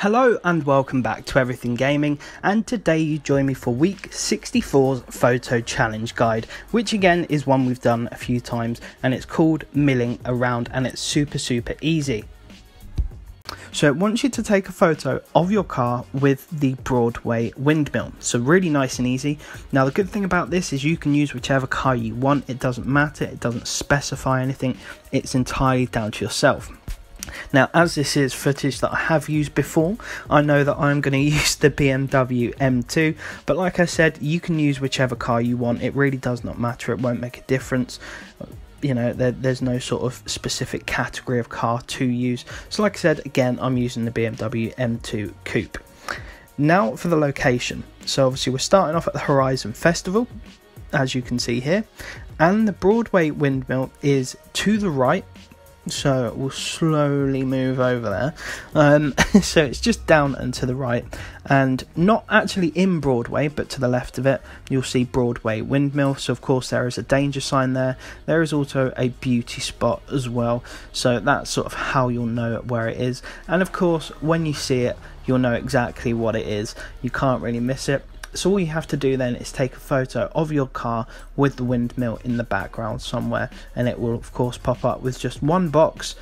Hello and welcome back to Everything Gaming and today you join me for week 64's photo challenge guide which again is one we've done a few times and it's called milling around and it's super super easy. So it wants you to take a photo of your car with the Broadway windmill. So really nice and easy. Now the good thing about this is you can use whichever car you want. It doesn't matter. It doesn't specify anything. It's entirely down to yourself. Now, as this is footage that I have used before, I know that I'm going to use the BMW M2, but like I said, you can use whichever car you want. It really does not matter, it won't make a difference. Uh, you know, there, there's no sort of specific category of car to use. So, like I said, again, I'm using the BMW M2 Coupe. Now for the location. So, obviously, we're starting off at the Horizon Festival, as you can see here, and the Broadway windmill is to the right so we'll slowly move over there. Um, so it's just down and to the right, and not actually in Broadway, but to the left of it, you'll see Broadway Windmill. So, of course, there is a danger sign there. There is also a beauty spot as well, so that's sort of how you'll know where it is. And of course, when you see it, you'll know exactly what it is. You can't really miss it. So all you have to do then is take a photo of your car with the windmill in the background somewhere and it will of course pop up with just one box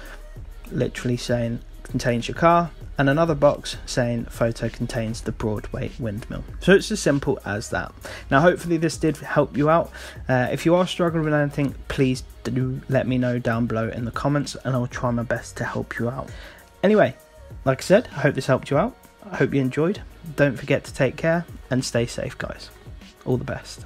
literally saying contains your car and another box saying photo contains the Broadway windmill. So it's as simple as that. Now hopefully this did help you out. Uh, if you are struggling with anything please do let me know down below in the comments and I'll try my best to help you out. Anyway, like I said, I hope this helped you out. I hope you enjoyed. Don't forget to take care and stay safe, guys. All the best.